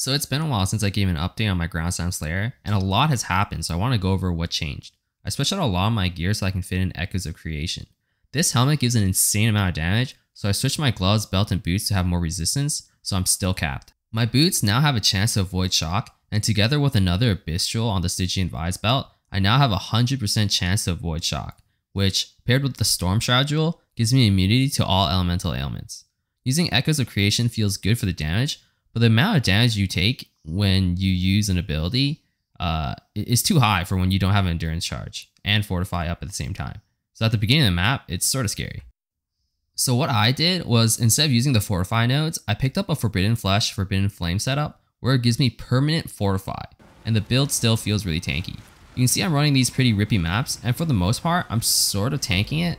So it's been a while since I gave an update on my Ground Slam Slayer, and a lot has happened, so I want to go over what changed. I switched out a lot of my gear so I can fit in Echoes of Creation. This helmet gives an insane amount of damage, so I switched my gloves, belt, and boots to have more resistance, so I'm still capped. My boots now have a chance to avoid shock, and together with another Abyss Jewel on the Stygian Vise belt, I now have a 100% chance to avoid shock, which, paired with the Storm Shroud Jewel, gives me immunity to all elemental ailments. Using Echoes of Creation feels good for the damage, but the amount of damage you take when you use an ability uh, is too high for when you don't have an endurance charge and fortify up at the same time. So at the beginning of the map, it's sort of scary. So what I did was instead of using the fortify nodes, I picked up a Forbidden Flesh, Forbidden Flame setup where it gives me permanent fortify and the build still feels really tanky. You can see I'm running these pretty rippy maps and for the most part, I'm sort of tanking it.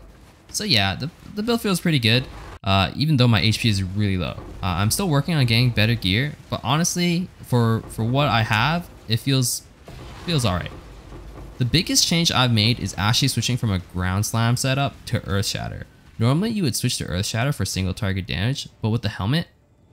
So yeah, the, the build feels pretty good uh, even though my HP is really low. Uh, I'm still working on getting better gear, but honestly, for, for what I have, it feels, feels alright. The biggest change I've made is actually switching from a ground slam setup to earth shatter. Normally you would switch to earth shatter for single target damage, but with the helmet,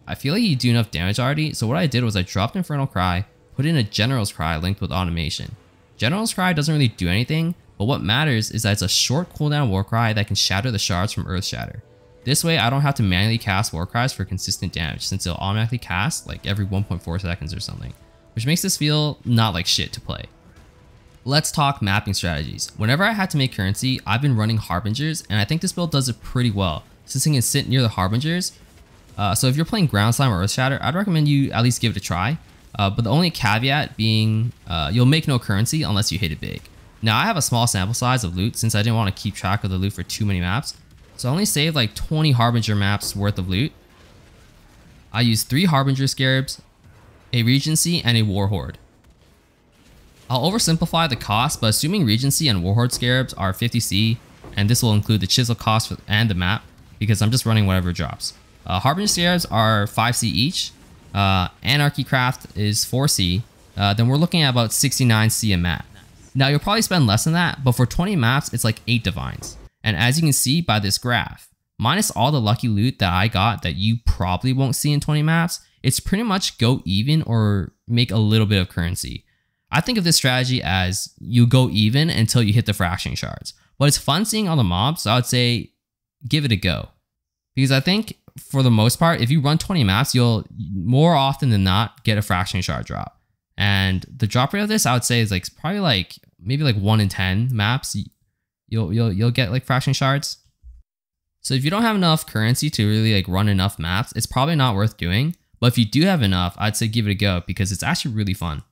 I feel like you do enough damage already, so what I did was I dropped Infernal Cry, put in a General's Cry linked with automation. General's Cry doesn't really do anything, but what matters is that it's a short cooldown war cry that can shatter the shards from Earth Shatter. This way, I don't have to manually cast War Cries for consistent damage since it'll automatically cast like every 1.4 seconds or something, which makes this feel not like shit to play. Let's talk mapping strategies. Whenever I had to make currency, I've been running Harbingers, and I think this build does it pretty well, since it can sit near the Harbingers. Uh, so if you're playing Ground Slam or Earth Shatter, I'd recommend you at least give it a try. Uh, but the only caveat being, uh, you'll make no currency unless you hit it big. Now I have a small sample size of loot since I didn't want to keep track of the loot for too many maps, so I only saved like 20 Harbinger maps worth of loot. I used 3 Harbinger Scarabs, a Regency, and a Warhorde. I'll oversimplify the cost, but assuming Regency and Warhorde Scarabs are 50C, and this will include the chisel cost and the map, because I'm just running whatever drops. Uh, Harbinger Scarabs are 5C each, uh, Anarchy Craft is 4C, uh, then we're looking at about 69C a map. Now you'll probably spend less than that, but for 20 maps, it's like 8 Divines. And as you can see by this graph, minus all the lucky loot that I got that you probably won't see in 20 maps, it's pretty much go even or make a little bit of currency. I think of this strategy as you go even until you hit the fraction shards. But it's fun seeing all the mobs, so I would say give it a go. Because I think for the most part, if you run 20 maps, you'll more often than not get a fraction shard drop. And the drop rate of this, I would say, is like probably like maybe like 1 in 10 maps you'll you'll you'll get like fraction shards. So if you don't have enough currency to really like run enough maps, it's probably not worth doing. But if you do have enough, I'd say give it a go because it's actually really fun.